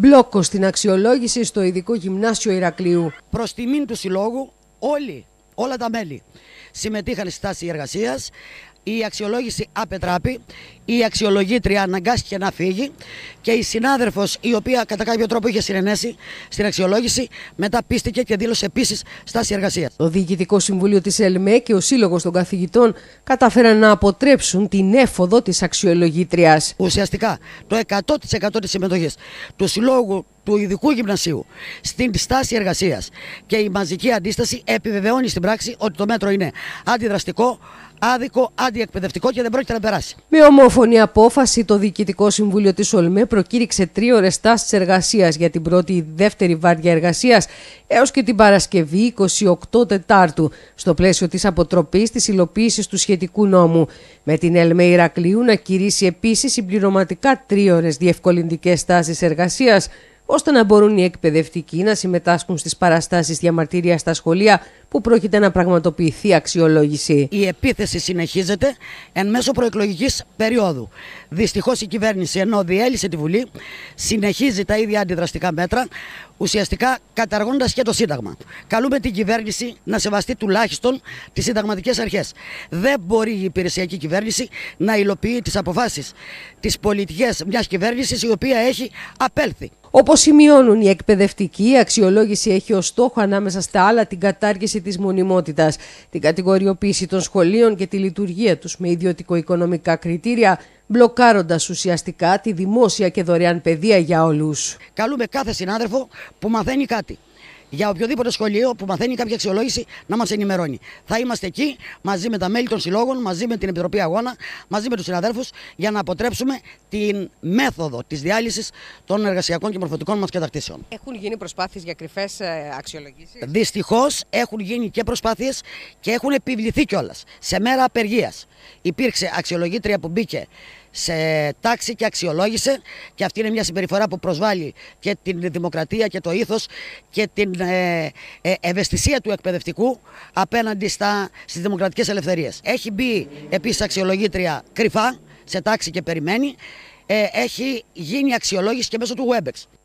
Μπλόκο στην αξιολόγηση στο ειδικό γυμνάσιο Ηρακλείου. Προς τιμήν του συλλόγου, όλοι, όλα τα μέλη συμμετείχαν στη στάση εργασίας η αξιολόγηση απετράπη, η αξιολογήτρια αναγκάστηκε να φύγει και η συνάδελφος, η οποία κατά κάποιο τρόπο είχε συνενέσει στην αξιολόγηση, μετά πίστηκε και δήλωσε επίσης στάση εργασίας. Το Διοικητικό Συμβούλιο της ΕΛΜΕ και ο Σύλλογος των Καθηγητών κατάφεραν να αποτρέψουν την έφοδο της αξιολογήτριας. Ουσιαστικά το 100% της συμμετοχής του Συλλόγου του Ειδικού Γυμνασίου στην στάση εργασίας και η μαζική αντίσταση επιβεβαιώνει στην πράξη ότι το μέτρο είναι αντιδραστικό, άδικο, αντιεκπαιδευτικό και δεν πρόκειται να περάσει. Με ομόφωνη απόφαση, το Διοικητικό Συμβούλιο της ΟΛΜΕ προκήρυξε τρίωρε τάσει εργασίας για την πρώτη ή δεύτερη βάρδια εργασίας έως και την Παρασκευή 28 Τετάρτου, στο πλαίσιο της αποτροπής της υλοποίησης του σχετικού νόμου. Με την ΕΛΜΕ Ηρακλείου να κηρύσει επίσης συμπληρωματικά τρίωρε διευκολυντικές τάσει εργασίας ώστε να μπορούν οι εκπαιδευτικοί να συμμετάσχουν στις παραστάσεις διαμαρτυρία στα σχολεία που πρόκειται να πραγματοποιηθεί αξιολόγηση. Η επίθεση συνεχίζεται εν μέσω προεκλογικής περίοδου. Δυστυχώς η κυβέρνηση ενώ διέλυσε τη Βουλή συνεχίζει τα ίδια αντιδραστικά μέτρα ουσιαστικά καταργώντας και το Σύνταγμα. Καλούμε την κυβέρνηση να σεβαστεί τουλάχιστον τις συνταγματικές αρχές. Δεν μπορεί η υπηρεσιακή κυβέρνηση να υλοποιεί τις αποφάσεις, τις πολιτικές μιας κυβέρνησης η οποία έχει απέλθει. Όπως σημειώνουν οι εκπαιδευτικοί, η αξιολόγηση έχει ως στόχο ανάμεσα στα άλλα την κατάργηση της μονιμότητας, την κατηγοριοποίηση των σχολείων και τη λειτουργία τους με ιδιωτικο-οικονομικά κριτήρια, μπλοκάροντας ουσιαστικά τη δημόσια και δωρεάν παιδεία για όλους. Καλούμε κάθε συνάδελφο που μαθαίνει κάτι για οποιοδήποτε σχολείο που μαθαίνει κάποια αξιολόγηση να μας ενημερώνει. Θα είμαστε εκεί μαζί με τα μέλη των συλλόγων, μαζί με την Επιτροπή Αγώνα, μαζί με τους συναδέλφους για να αποτρέψουμε την μέθοδο της διάλυσης των εργασιακών και μορφωτικών μας κατακτήσεων. Έχουν γίνει προσπάθειες για κρυφές ε, αξιολογήσεις; Δυστυχώς έχουν γίνει και προσπάθειες και έχουν επιβληθεί κιόλας. Σε μέρα απεργίας υπήρξε αξιολογήτρια που μπήκε σε τάξη και αξιολόγησε και αυτή είναι μια συμπεριφορά που προσβάλλει και την δημοκρατία και το ήθος και την ε, ε, ευαισθησία του εκπαιδευτικού απέναντι στα, στις δημοκρατικές ελευθερίες. Έχει μπει επίσης αξιολογήτρια κρυφά σε τάξη και περιμένει. Ε, έχει γίνει αξιολόγηση και μέσω του WebEx.